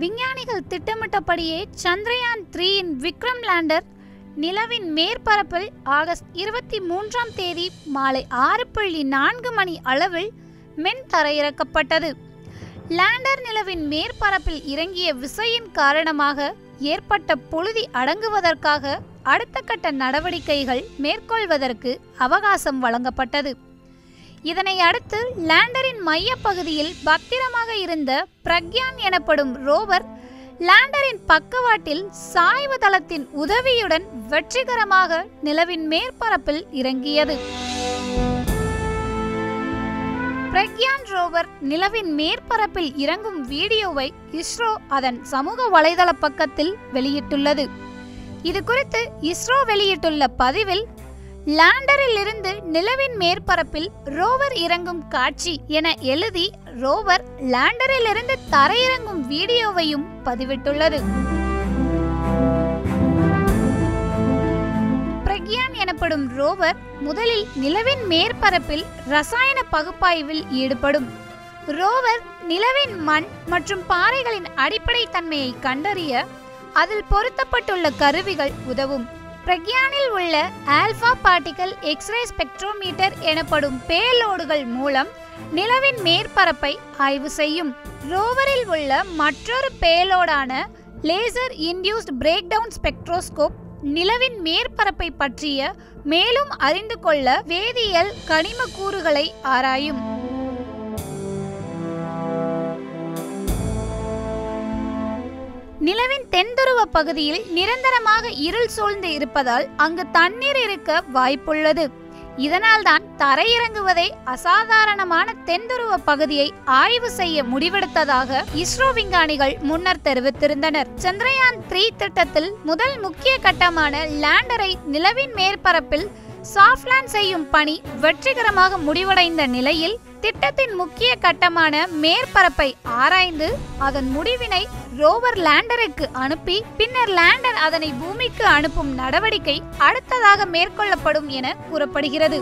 விஞ்ஞானிகள் திட்டமிட்டபடியே சந்திரயான் த்ரீயின் விக்ரம் லேண்டர் நிலவின் மேற்பரப்பில் ஆகஸ்ட் இருபத்தி மூன்றாம் தேதி மாலை ஆறு புள்ளி நான்கு மணி அளவில் மென் தரையிறக்கப்பட்டது லேண்டர் நிலவின் மேற்பரப்பில் இறங்கிய விசையின் காரணமாக ஏற்பட்ட புழுதி அடங்குவதற்காக அடுத்த கட்ட நடவடிக்கைகள் மேற்கொள்வதற்கு அவகாசம் வழங்கப்பட்டது. இதனை அடுத்து லேண்டரின் மையப்பகுதியில் பத்திரமாக இருந்த பிரக்யான் எனப்படும் ரோவர் லேண்டரின் பக்கவாட்டில் சாய்வு தளத்தின் உதவியுடன் வெற்றிகரமாக நிலவின் மேற்பரப்பில் இறங்கியது. பிரக்யான் ரோவர் நிலவின் மேற்பரப்பில் இறங்கும் வீடியோவை இஸ்ரோ அதன் சமூக வலைதள பக்கத்தில் வெளியிட்டுள்ளது. இது குறித்து இஸ்ரோ வெளியிட்டுள்ள பதிவில் லேண்டரில் இருந்து நிலவின் மேற்பரப்பில் ரோவர் இறங்கும் காட்சி என எழுதி ரோவர் லேண்டரில் இருந்து தரையிறங்கும் வீடியோவையும் பதிவிட்டுள்ளது. பிரக்யான் எனப்படும் ரோவர் முதலில் நிலவின் மேற்பரப்பில் ரசாயன பகுப்பாய்வில் ஈடுபடும். ரோவர் நிலவின் மண் மற்றும் பாறைகளின் அடிப்படை தன்மையை கண்டறிய அதில் பொருத்தப்பட்டுள்ள கருவிகள் உதவும். பிரக்யானில் உள்ள ஆல்பா பார்ட்டிகல் எக்ஸ்ரே ஸ்பெக்ட்ரோமீட்டர் எனப்படும் பேலோடுகள் மூலம் நிலவின் மேற்பரப்பை ஆய்வு செய்யும். ரோவரில் உள்ள மற்றொரு பேலோடான laser induced break down spectroscope நிலவின் மேற்பரப்பை பற்றிய மேலும் அறிந்து கொள்ள வேதியியல் கனிம கூறுகளை ஆராயும். நிலவின் தென்துருவ பகுதியில் நிரந்தரமாக இருள் சூழ்ந்து இருப்பதால் அங்கு தண்ணீர் இருக்க வாய்ப்புள்ளது. இதனால்தான் தரையிறங்குவதை அசாதாரணமான தென்துருவ பகுதியை ஆய்வு செய்ய முடிவெடுத்ததாக இஸ்ரோ விஞ்ஞானிகள் முன்னர் தெரிவித்திருந்தனர். சந்திரயான் த்ரீ திட்டத்தில் முதல் முக்கிய கட்டமான லேண்டரை நிலவின் மேற்பரப்பில் சாஃப்ட்லேண்ட் செய்யும் பணி வெற்றிகரமாக முடிவடைந்த நிலையில் திட்டத்தின் முக்கிய கட்டமான மேற்பரப்பை ஆராய்ந்து அதன் முடிவினை ரோவர் லேண்டருக்கு அனுப்பி பின்னர் லேண்டர் அதனை பூமிக்கு அனுப்பும் நடவடிக்கை அடுத்ததாக மேற்கொள்ளப்படும் என கூறப்படுகிறது.